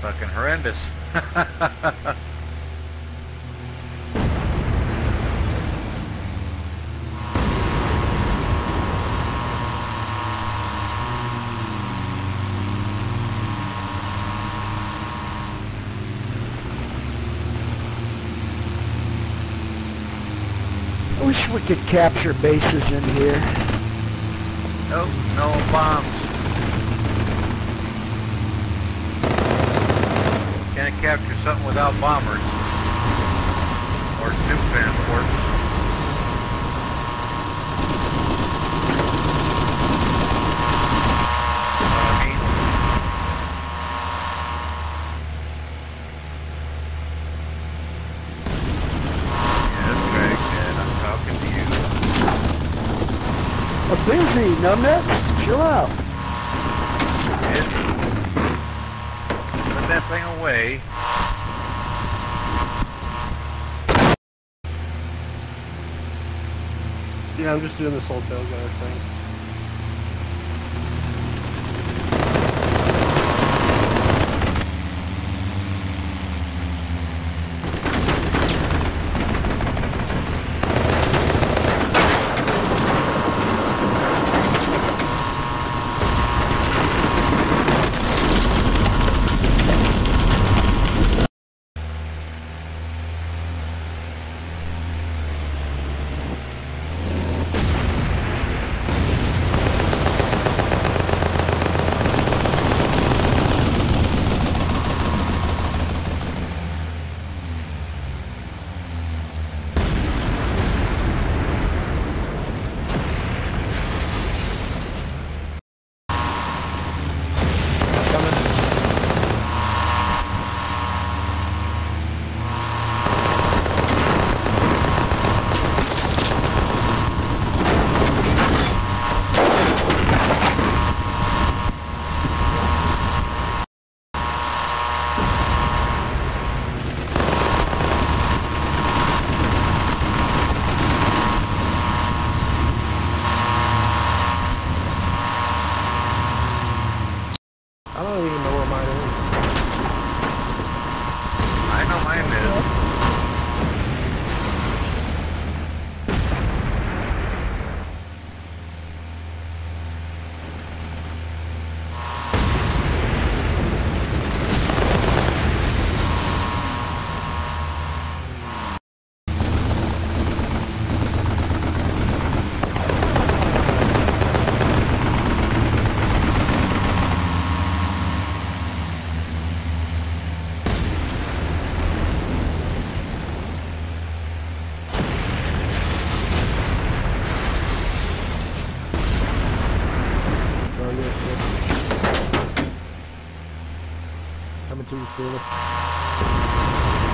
fucking horrendous. I wish we could capture bases in here. Nope, no bombs. Can't capture something without bombers. Or soup transports. Busy, numbnuts. Chill out. Thing away. Yeah, I'm just doing this whole tail gunner thing. I don't even know where mine is. I know mine is. Coming to you, Fearless.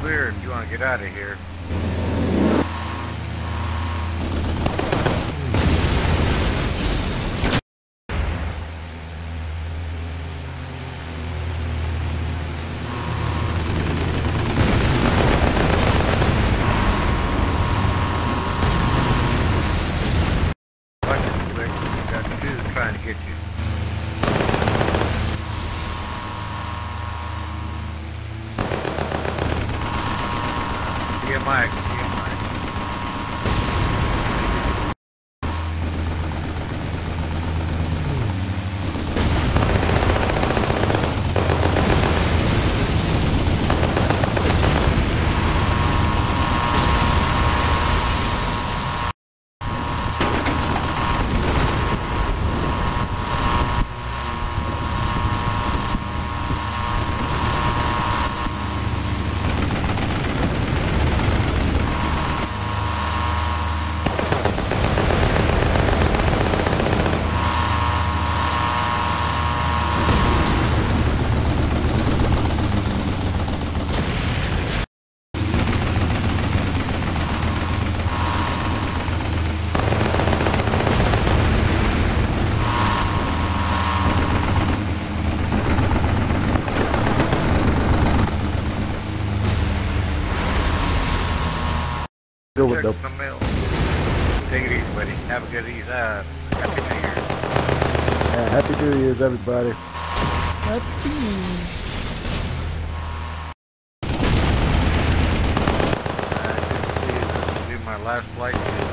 clear if you want to get out of here. Watch trying to get you. Mike. Take it easy, buddy. Have a good ease. Uh, happy New Year. yeah, Happy New Year's, everybody. Will be my last flight.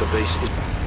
the base